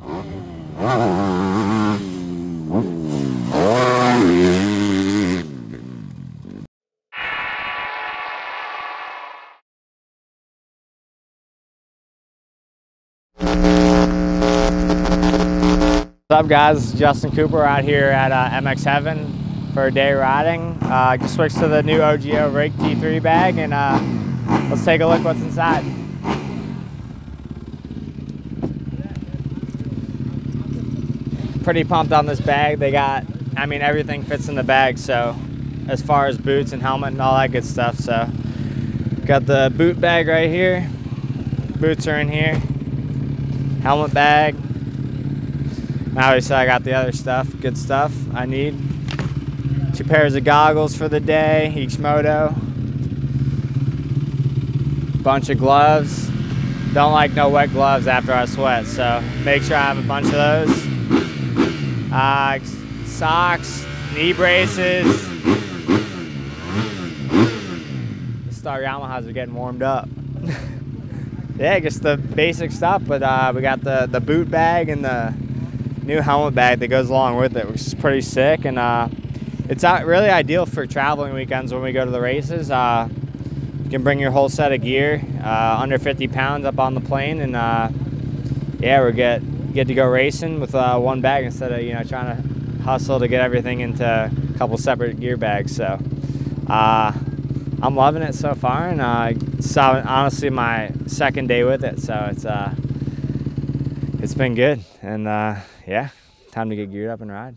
What's up guys, Justin Cooper out here at uh, MX Heaven for a day riding. Uh, switched to the new OGIO Rig T3 bag and uh, let's take a look what's inside. Pretty pumped on this bag. They got, I mean everything fits in the bag so as far as boots and helmet and all that good stuff. So got the boot bag right here. Boots are in here. Helmet bag, Now, Obviously, I got the other stuff, good stuff I need. Two pairs of goggles for the day, each moto. Bunch of gloves. Don't like no wet gloves after I sweat, so make sure I have a bunch of those. Uh, socks, knee braces. The Star Yamahas are getting warmed up. yeah, just the basic stuff, but uh, we got the, the boot bag and the new helmet bag that goes along with it, which is pretty sick. And uh, it's really ideal for traveling weekends when we go to the races. Uh, you can bring your whole set of gear, uh, under 50 pounds, up on the plane, and uh, yeah, we get get to go racing with uh, one bag instead of you know trying to hustle to get everything into a couple separate gear bags. So. Uh, I'm loving it so far, and uh, honestly my second day with it, so it's uh, it's been good, and uh, yeah, time to get geared up and ride.